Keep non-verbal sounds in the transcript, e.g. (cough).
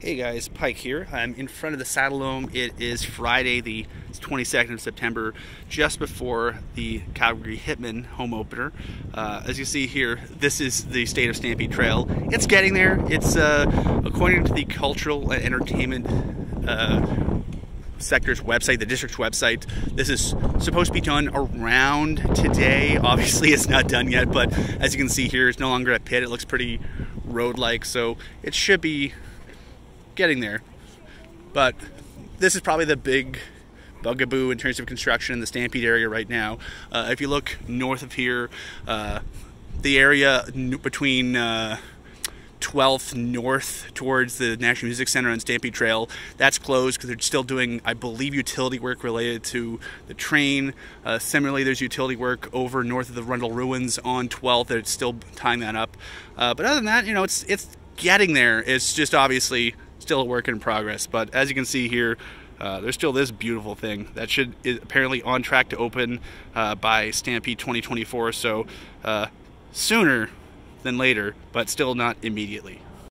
Hey guys, Pike here. I'm in front of the Saddledome. It is Friday, the 22nd of September, just before the Calgary Hitmen home opener. Uh, as you see here, this is the State of Stampede Trail. It's getting there. It's, uh, according to the Cultural and Entertainment uh, sector's website, the district's website. This is supposed to be done around today. (laughs) Obviously, it's not done yet, but as you can see here, it's no longer a pit. It looks pretty road-like, so it should be getting there. But this is probably the big bugaboo in terms of construction in the Stampede area right now. Uh, if you look north of here, uh, the area between uh, 12th north towards the National Music Center and Stampede Trail. That's closed because they're still doing, I believe, utility work related to the train. Uh, similarly, there's utility work over north of the Rundle Ruins on 12th. They're still tying that up. Uh, but other than that, you know, it's it's getting there. It's just obviously still a work in progress. But as you can see here, uh, there's still this beautiful thing that should is apparently on track to open uh, by Stampede 2024. So uh, sooner than later, but still not immediately.